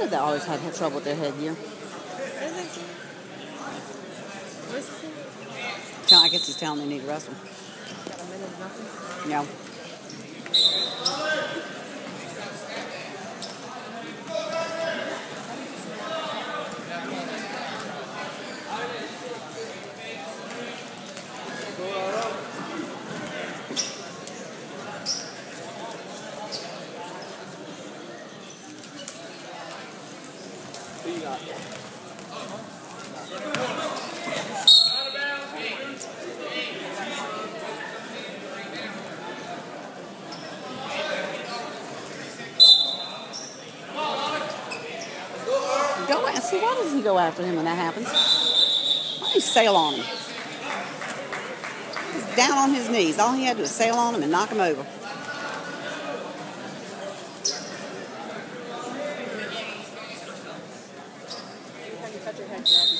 do they always have, have trouble with their head headgear? I guess he's telling they need to wrestle. Yeah. Go and see why does he go after him when that happens? Why don't you sail on him? He's down on his knees. All he had to do was sail on him and knock him over. Hector Hector.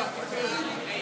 opportunity.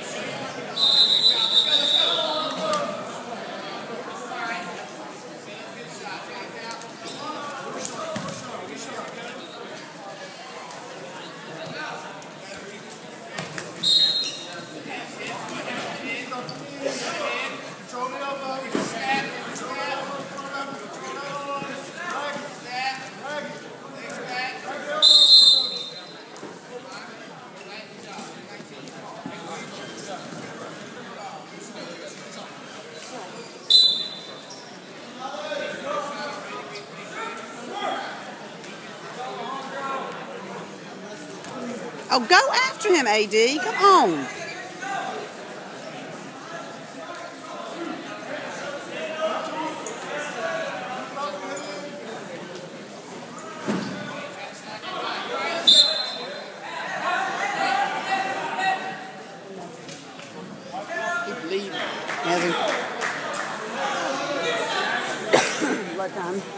Oh, go after him, AD. Come on. Keep leading. Has he? Blood time.